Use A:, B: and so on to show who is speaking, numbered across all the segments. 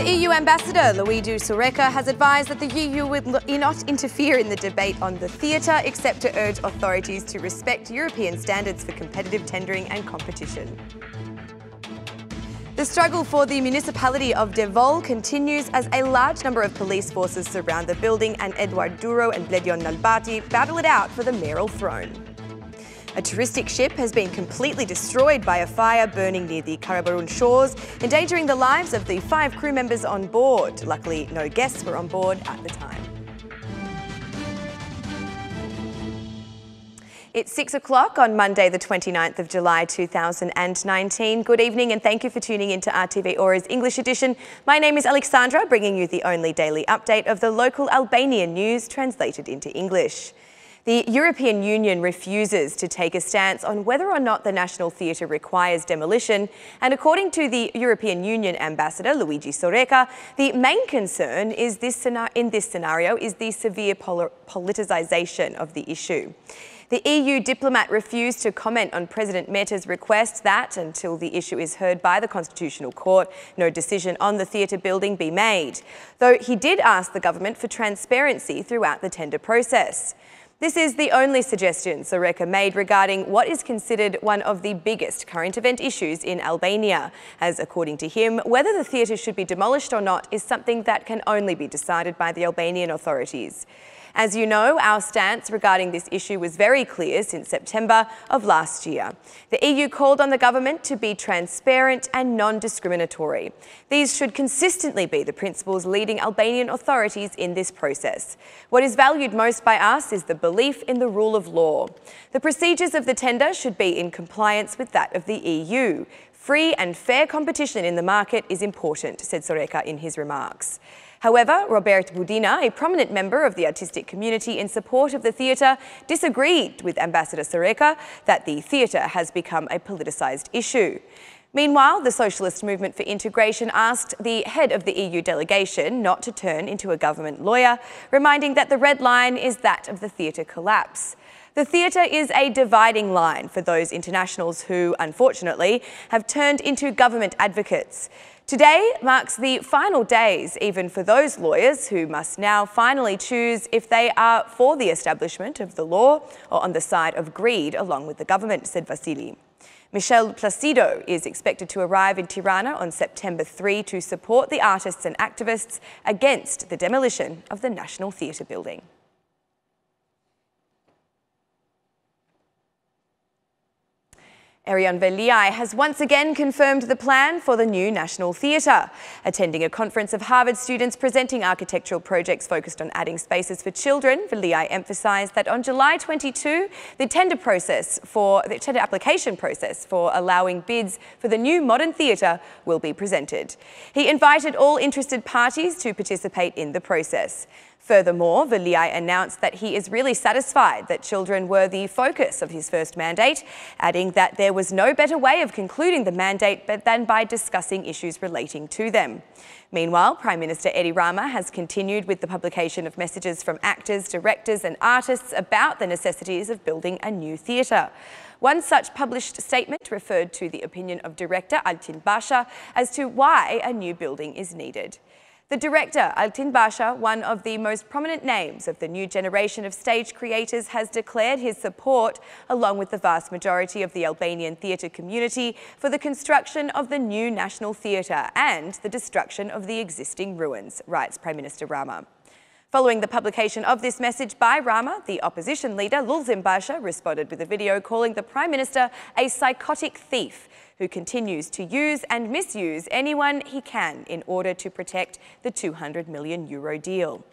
A: The EU ambassador, Luigi Soreca, has advised that the EU would not interfere in the debate on the theatre, except to urge authorities to respect European standards for competitive tendering and competition. The struggle for the municipality of Devol continues as a large number of police forces surround the building and Eduard Duro and Bledion Nalbati battle it out for the mayoral throne. A touristic ship has been completely destroyed by a fire burning near the Karaburun shores, endangering the lives of the five crew members on board. Luckily, no guests were on board at the time. It's six o'clock on Monday, the 29th of July 2019. Good evening and thank you for tuning in into RTV Ora's English edition. My name is Alexandra, bringing you the only daily update of the local Albanian news translated into English. The European Union refuses to take a stance on whether or not the National Theatre requires demolition, and according to the European Union ambassador Luigi Soreca, the main concern is this in this scenario is the severe politicisation of the issue. The EU diplomat refused to comment on President Meta's request that, until the issue is heard by the Constitutional Court, no decision on the theatre building be made, though he did ask the government for transparency throughout the tender process. This is the only suggestion Soreca made regarding what is considered one of the biggest current event issues in Albania, as according to him, whether the theatre should be demolished or not is something that can only be decided by the Albanian authorities. As you know, our stance regarding this issue was very clear since September of last year. The EU called on the government to be transparent and non-discriminatory. These should consistently be the principles leading Albanian authorities in this process. What is valued most by us is the belief in the rule of law. The procedures of the tender should be in compliance with that of the EU. Free and fair competition in the market is important, said Soreca in his remarks. However, Robert Budina, a prominent member of the artistic community in support of the theatre, disagreed with Ambassador Soreca that the theatre has become a politicised issue. Meanwhile, the Socialist Movement for Integration asked the head of the EU delegation not to turn into a government lawyer, reminding that the red line is that of the theatre collapse. The theatre is a dividing line for those internationals who, unfortunately, have turned into government advocates. Today marks the final days, even for those lawyers who must now finally choose if they are for the establishment of the law or on the side of greed along with the government, said Vasili. Michel Placido is expected to arrive in Tirana on September 3 to support the artists and activists against the demolition of the National Theatre building. Erion Veliaj has once again confirmed the plan for the new National Theatre. Attending a conference of Harvard students presenting architectural projects focused on adding spaces for children, Veliaj emphasised that on July 22, the tender process for the tender application process for allowing bids for the new modern theatre will be presented. He invited all interested parties to participate in the process. Furthermore, Veliaj announced that he is really satisfied that children were the focus of his first mandate, adding that there was no better way of concluding the mandate than by discussing issues relating to them. Meanwhile, Prime Minister Edi Rama has continued with the publication of messages from actors, directors and artists about the necessities of building a new theatre. One such published statement referred to the opinion of director Altin Basha as to why a new building is needed. The director, Altin Basha, one of the most prominent names of the new generation of stage creators, has declared his support, along with the vast majority of the Albanian theatre community, for the construction of the new National Theatre and the destruction of the existing ruins, writes Prime Minister Rama. Following the publication of this message by Rama, the opposition leader Lulzim Basha responded with a video calling the Prime Minister a psychotic thief who continues to use and misuse anyone he can in order to protect the 200 million euro deal.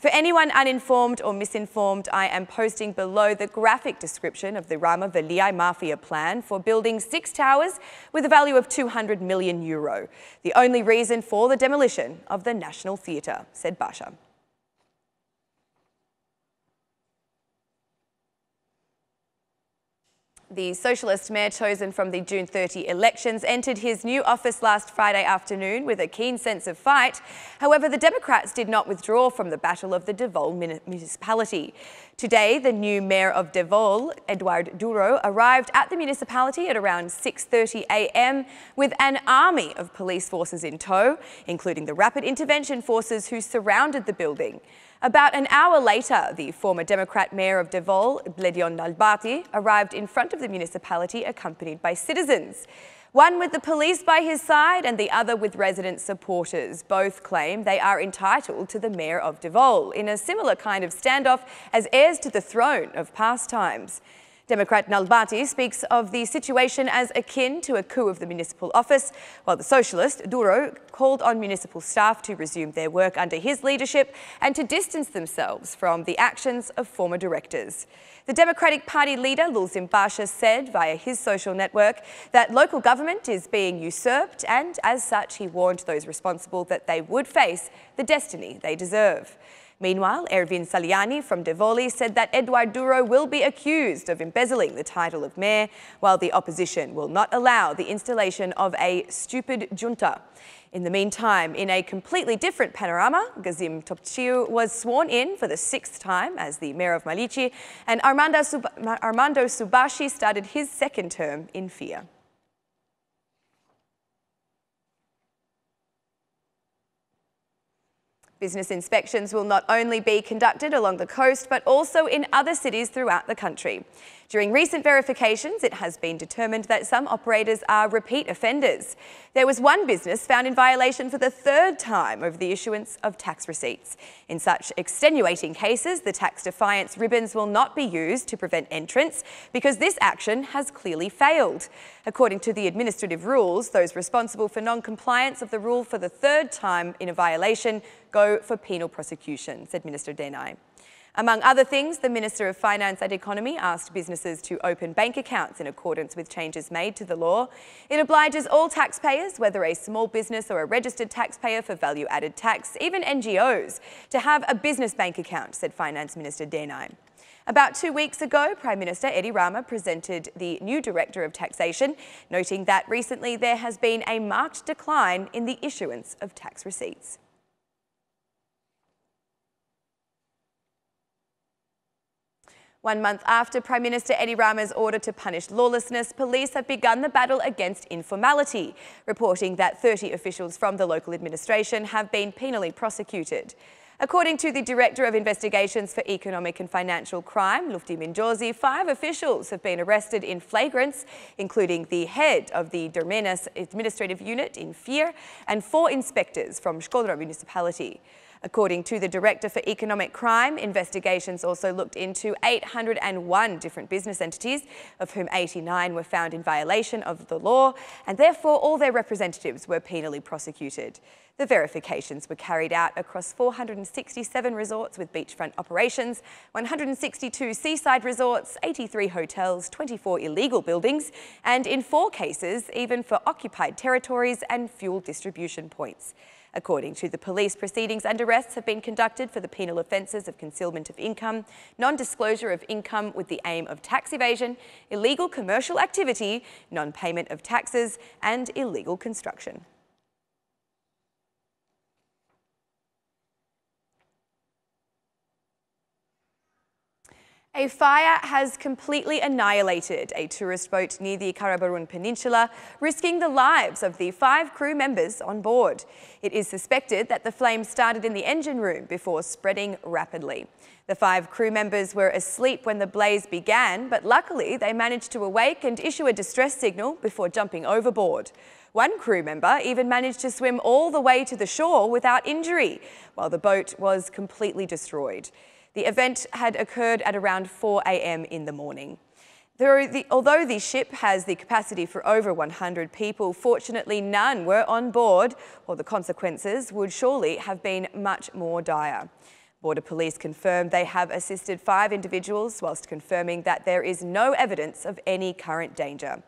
A: For anyone uninformed or misinformed, I am posting below the graphic description of the Rama Veliaj Mafia plan for building six towers with a value of 200 million euro. The only reason for the demolition of the National Theatre, said Basha. The Socialist mayor chosen from the June 30 elections entered his new office last Friday afternoon with a keen sense of fight. However, the Democrats did not withdraw from the battle of the Devol municipality. Today, the new mayor of Devol, Eduard Duro, arrived at the municipality at around 6.30 a.m. with an army of police forces in tow, including the rapid intervention forces who surrounded the building. About an hour later, the former Democrat mayor of Devol, Bledion Nalbati, arrived in front of the municipality accompanied by citizens. One with the police by his side and the other with resident supporters. Both claim they are entitled to the mayor of Devol in a similar kind of standoff as heirs to the throne of past times. Democrat Nalbati speaks of the situation as akin to a coup of the municipal office, while the socialist, Duro, called on municipal staff to resume their work under his leadership and to distance themselves from the actions of former directors. The Democratic Party leader, Lulzim Basha, said via his social network that local government is being usurped and as such he warned those responsible that they would face the destiny they deserve. Meanwhile, Ervin Salianji from Devoli said that Eduard Duro will be accused of embezzling the title of mayor, while the opposition will not allow the installation of a stupid junta. In the meantime, in a completely different panorama, Gazim Topciu was sworn in for the sixth time as the mayor of Malici, and Armando, Sub Armando Subashi started his second term in Fier. Business inspections will not only be conducted along the coast, but also in other cities throughout the country. During recent verifications, it has been determined that some operators are repeat offenders. There was one business found in violation for the third time over the issuance of tax receipts. In such extenuating cases, the tax defiance ribbons will not be used to prevent entrance because this action has clearly failed. According to the administrative rules, those responsible for non-compliance of the rule for the third time in a violation go for penal prosecution, said Minister Denaj. Among other things, the Minister of Finance and Economy asked businesses to open bank accounts in accordance with changes made to the law. It obliges all taxpayers, whether a small business or a registered taxpayer for value-added tax, even NGOs, to have a business bank account, said Finance Minister Denaj. About two weeks ago, Prime Minister Edi Rama presented the new Director of Taxation, noting that recently there has been a marked decline in the issuance of tax receipts. One month after Prime Minister Edi Rama's order to punish lawlessness, police have begun the battle against informality, reporting that 30 officials from the local administration have been penally prosecuted. According to the Director of Investigations for Economic and Financial Crime, Lufti Minjosi, five officials have been arrested in flagrants, including the head of the Dermenas Administrative Unit in Fier and four inspectors from Shkodra Municipality. According to the Director for Economic Crime, investigations also looked into 801 different business entities, of whom 89 were found in violation of the law, and therefore all their representatives were penally prosecuted. The verifications were carried out across 467 resorts with beachfront operations, 162 seaside resorts, 83 hotels, 24 illegal buildings, and in four cases, even for occupied territories and fuel distribution points. According to the police, proceedings and arrests have been conducted for the penal offences of concealment of income, non-disclosure of income with the aim of tax evasion, illegal commercial activity, non-payment of taxes and illegal construction. A fire has completely annihilated a tourist boat near the Karaburun Peninsula, risking the lives of the five crew members on board. It is suspected that the flames started in the engine room before spreading rapidly. The five crew members were asleep when the blaze began, but luckily they managed to awake and issue a distress signal before jumping overboard. One crew member even managed to swim all the way to the shore without injury, while the boat was completely destroyed. The event had occurred at around 4 a.m. in the morning. The, although the ship has the capacity for over 100 people, fortunately none were on board, or the consequences would surely have been much more dire. Border Police confirmed they have assisted five individuals whilst confirming that there is no evidence of any current danger.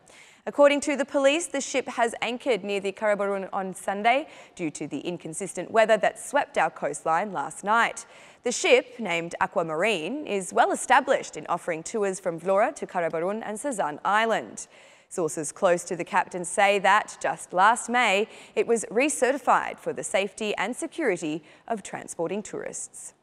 A: According to the police, the ship has anchored near the Karaburun on Sunday due to the inconsistent weather that swept our coastline last night. The ship, named Aquamarine, is well established in offering tours from Vlora to Karaburun and Sazan Island. Sources close to the captain say that just last May, it was recertified for the safety and security of transporting tourists.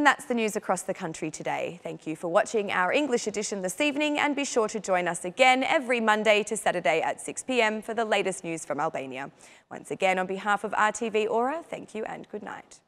A: And that's the news across the country today. Thank you for watching our English edition this evening and be sure to join us again every Monday to Saturday at 6pm for the latest news from Albania. Once again, on behalf of RTV Ora, thank you and good night.